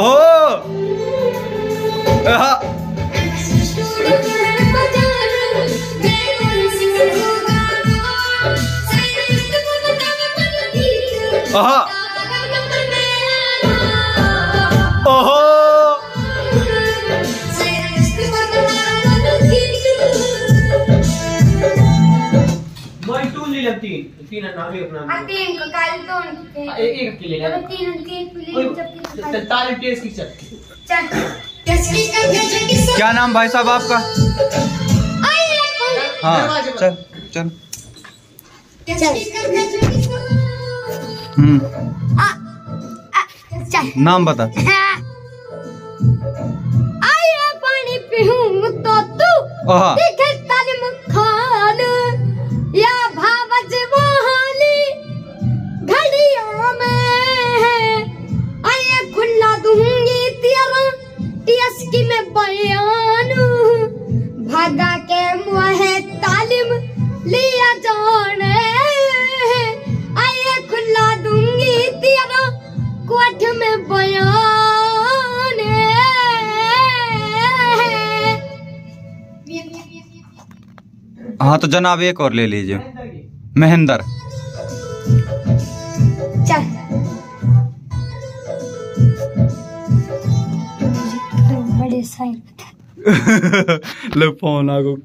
哦，哎哈。啊哈。मैं to ले लेती तीन नाम एक नाम तीन का काल तो उनके। एक एक के ले ले अब तीन उनके एक ले जबकि कोई ताली टेस्ट की चल। चल। क्या नाम भाई साहब आपका? हाँ। चल चल। हम्म। चल। नाम बता। आया पानी पीऊं तो तू भागा के मुहे तालिम लिया जाने आए खुला दूँगी तेरा कोठ में बयान हाँ। तो जनाब एक और ले लीजिए। महेंद्र। चल। बड़े साइन lõpp on nagu